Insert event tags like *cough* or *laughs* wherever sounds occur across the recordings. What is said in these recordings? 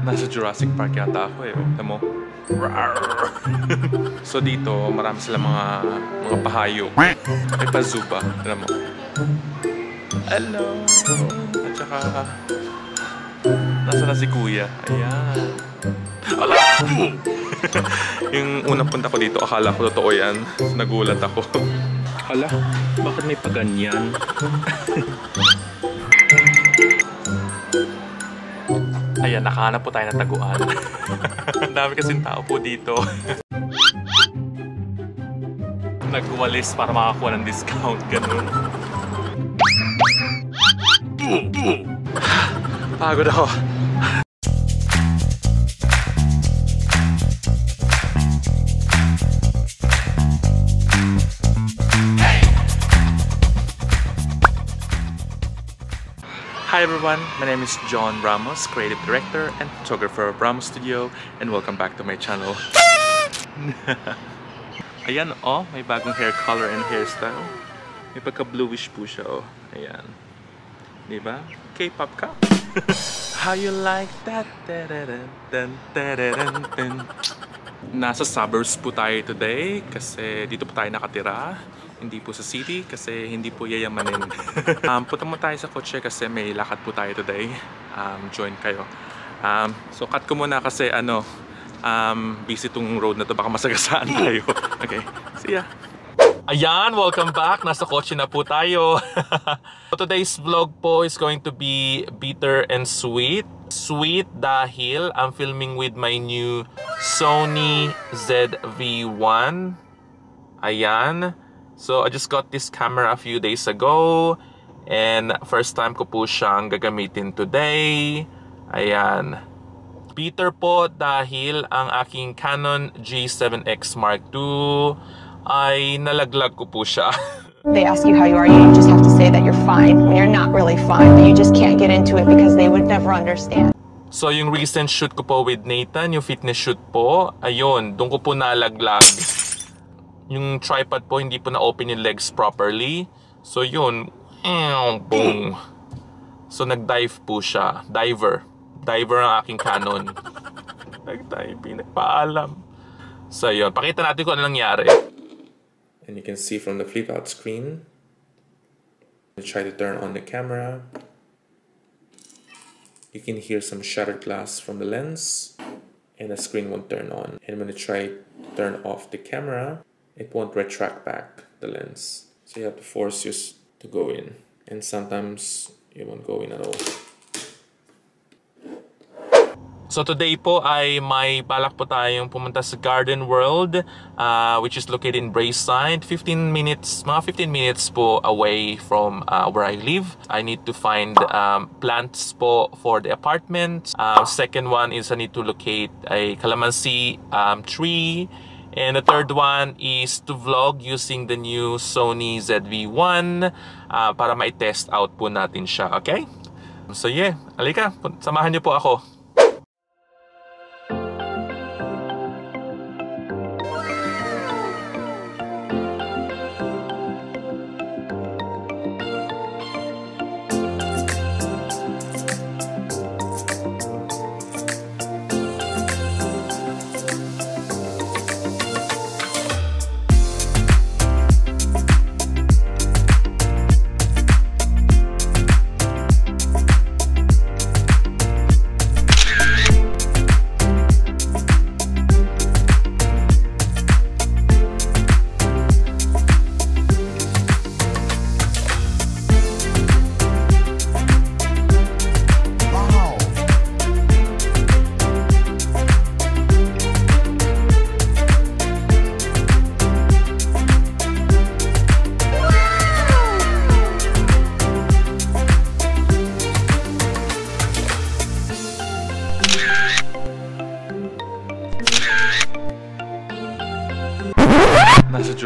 Nasa Jurassic Park yata ako eh. Alam mo? *laughs* So dito, marami sila mga mga pahayo. May pa-zoo pa. Alam mo? Hello! At saka, nasa na si Kuya? Ayan. Ala! *laughs* yung unang punta ko dito, akala ko totoo yan. So, nagulat ako. Hala, bakit may paganyan? *laughs* Ayan, nakahanap po tayo ng taguan. *laughs* Ang dami kasing tao po dito. *laughs* Nagwalis para makakuha ng discount, ganun. *sighs* Pagod ako. Hi everyone, my name is John Ramos, creative director and photographer of Ramos Studio and welcome back to my channel. *laughs* Ayan oh, may bagong hair color and hairstyle. May pagka bluish po siya oh. Ayan. Di ba? K-pop ka. *laughs* How you like that? Nasa suburbs po tayo today kasi dito po tayo nakatira. Hindi po sa city kasi hindi po yayamanin. *laughs* um, punta mo tayo sa kotse kasi may lakad po tayo today. Um, join kayo. Um, so cut ko muna kasi ano, um, busy tong road na to. Baka masagasaan tayo. *laughs* Okay, see ya. Ayan, welcome back. Nasa kotse na po tayo. *laughs* Today's vlog po is going to be bitter and sweet. Sweet dahil I'm filming with my new Sony ZV-1. Ayan. So, I just got this camera a few days ago. And first time ko po siyang gagamitin today. Ayan. Peter po dahil ang aking Canon G7X Mark II ay nalaglag ko po siya. *laughs* They ask you how you are, you just have to say that you're fine when you're not really fine, but you just can't get into it because they would never understand. So yung recent shoot ko po with Nathan, yung fitness shoot po, ayun, doon ko po nalaglag. Yung tripod po, hindi po na-open yung legs properly. So yun, boom. So nag-dive po siya, diver. Diver ang aking Canon. *laughs* Nag-dive, pinagpaalam. So yun, pakita natin kung ano nangyari. And you can see from the flip out screen, you try to turn on the camera. You can hear some shattered glass from the lens and the screen won't turn on. And when you try turn off the camera, it won't retract back the lens. So you have to force just to go in. And sometimes you won't go in at all. So today po ay may balak po tayong pumunta sa Garden World uh, which is located in Braeside. 15 minutes, mga 15 minutes po away from uh, where I live. I need to find um, plants po for the apartment. Uh, second one is I need to locate a calamansi um, tree. And the third one is to vlog using the new Sony ZV-1 uh, para ma-test out po natin siya, okay? So yeah, alika, samahan niyo po ako.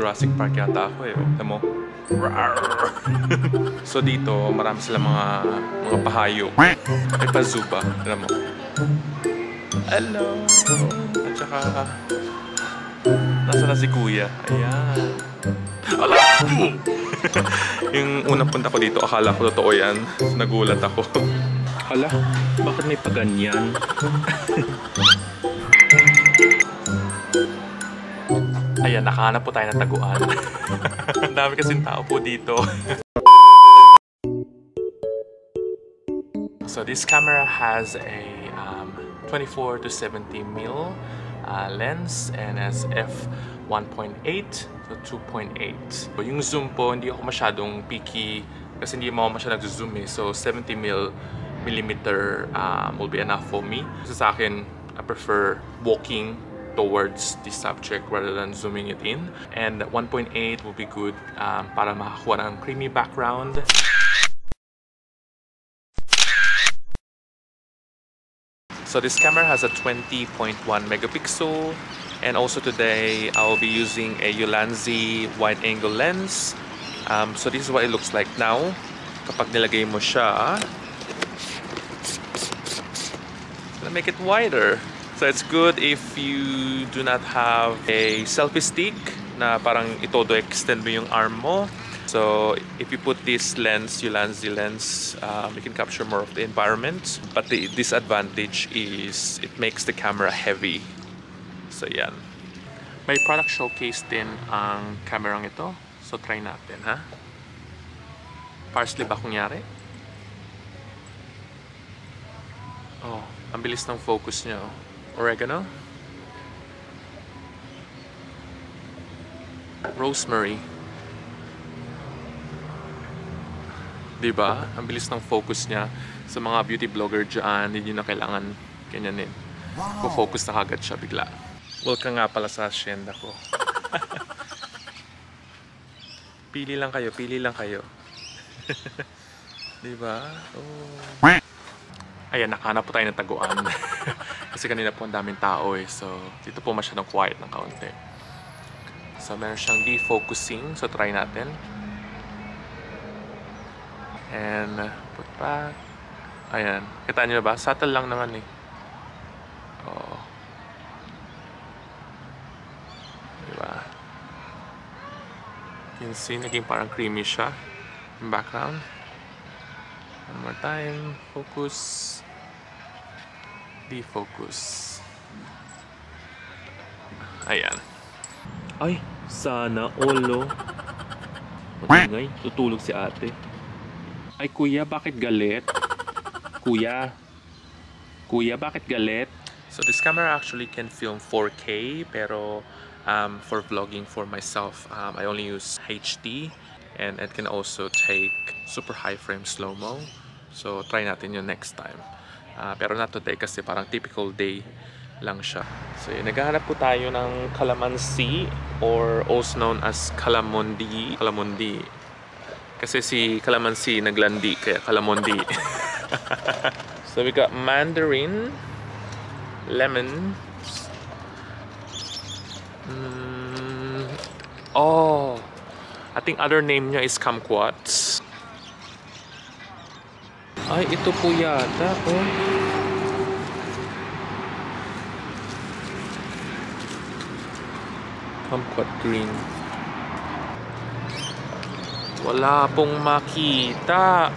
Jurassic Park yata ako eh. Alam mo? *laughs* So dito, marami sila mga mga pahayo. May pa-zoo pa. Alam mo? Hello! At saka, nasa na si Kuya? Ayan. Ala! *laughs* yung unang punta ko dito, akala ko totoo yan. Nagulat ako. Hala, bakit may paganyan? *laughs* Ayan, nakahanap po tayo ng taguan. *laughs* Ang dami kasing tao po dito. so this camera has a um, 24 to 70 mil uh, lens and has f 1.8 to 2.8. So, yung zoom po, hindi ako masyadong picky kasi hindi mo masyadong nag-zoom eh. So 70 mil millimeter um, will be enough for me. Kasi sa akin, I prefer walking towards the subject rather than zooming it in. And 1.8 will be good um, para makakuha ng creamy background. So this camera has a 20.1 megapixel and also today I'll be using a Ulanzi wide angle lens. Um, so this is what it looks like now. Kapag nilagay mo siya, gonna make it wider. So it's good if you do not have a selfie stick na parang itodo extend mo yung arm mo. So if you put this lens, Ulanzi lens, um, you can capture more of the environment. But the disadvantage is it makes the camera heavy. So yan. May product showcase din ang camera ito. So try natin ha. Parsley ba kunyari? Oh, ang bilis ng focus niya. oh. Oregano. Rosemary. Diba? Ang bilis ng focus niya. Sa mga beauty blogger dyan, hindi na kailangan ganyanin. Focus na kagad siya bigla. Welcome nga pala sa hacienda ko. *laughs* pili lang kayo, pili lang kayo. *laughs* diba? Oh. Ayan, nakahanap po tayo ng taguan. *laughs* Kasi kanina po ang daming tao eh. So, dito po masyadong quiet ng kaunti. So, meron siyang defocusing. So, try natin. And, put back. Ayan. Kita niyo ba? Subtle lang naman eh. Oo. Diba? You can see, naging parang creamy siya. Yung background. One more time. Focus. Defocus. Ayan. Ay, sana oh. Matingay, tutulog si ate. Ay, kuya, bakit galit? Kuya. Kuya, bakit galit? So this camera actually can film 4K, pero um, for vlogging for myself, um, I only use HD. And it can also take super high frame slow-mo. So try natin yun next time. Ah, pero not today kasi parang typical day lang siya. So yun, naghahanap po tayo ng calamansi or also known as calamondi. Calamondi. Kasi si calamansi naglandi kaya calamondi. *laughs* so we got mandarin, lemon, mm, oh, I think other name niya is kumquats. Ay, ito po yata. Oh. Kumquat green. Wala pong makita.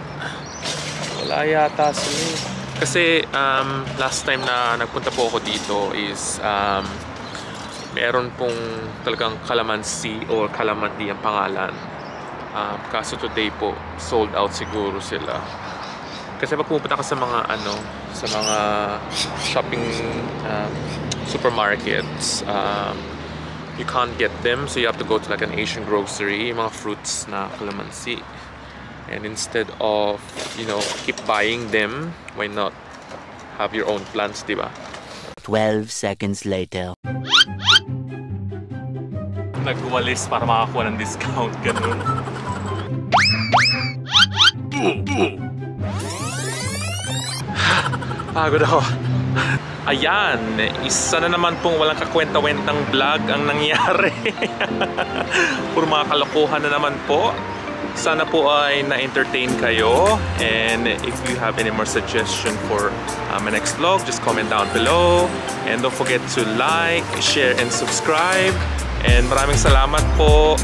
Wala yata sila. Kasi um, last time na nagpunta po ako dito is um, meron pong talagang calamansi or calamandi ang pangalan. Um, kaso today po, sold out siguro sila. Kasi pag pupunta ka sa mga ano, sa mga shopping um, supermarkets, um, you can't get them. So you have to go to like an Asian grocery, yung mga fruits na calamansi. And instead of, you know, keep buying them, why not have your own plants, di ba? 12 seconds later. Nagwalis para makakuha ng discount, ganun. Pagod ako. Ayan, isa na naman pong walang kakwenta-wentang vlog ang nangyari. *laughs* Puro mga kalokohan na naman po. Sana po ay na-entertain kayo. And if you have any more suggestion for uh, my next vlog, just comment down below. And don't forget to like, share, and subscribe. And maraming salamat po.